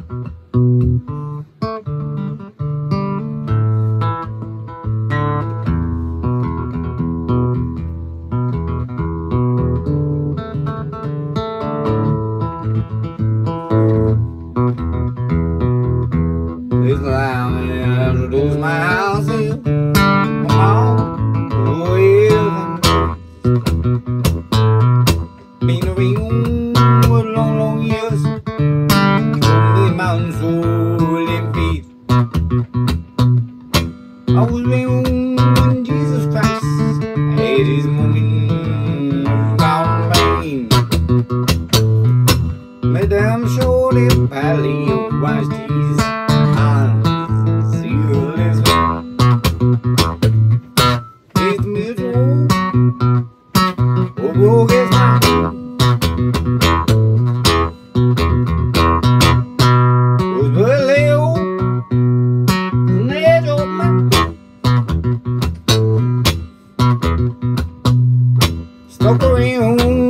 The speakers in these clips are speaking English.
mm-hmm. Madame Shorty, Pilate, washed his hands, sealed his It's miserable, oh, broke his heart. Was but Leo, Ned Oldman. Stuck around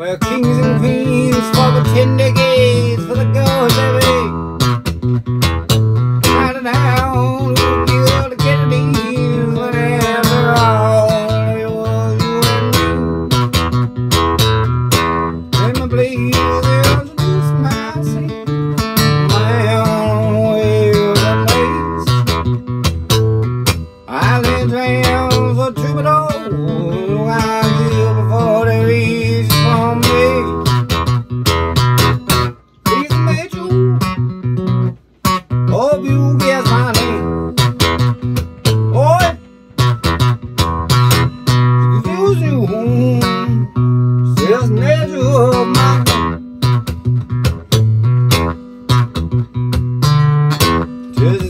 Where kings and queens for the tender decades for the girls, baby. Right down, kill the Kennedys, whatever all was you and me. Let me please introduce myself, my own way of the place. I lay trails for troubadours,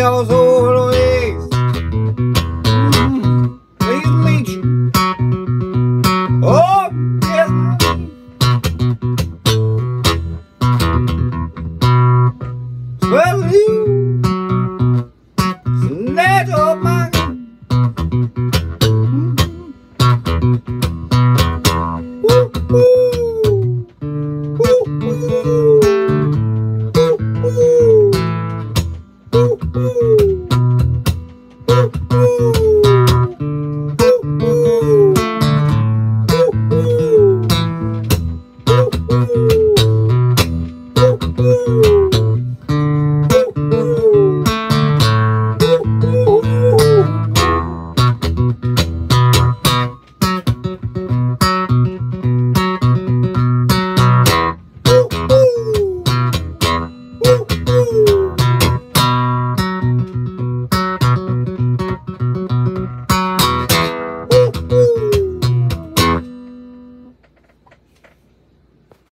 Or I'll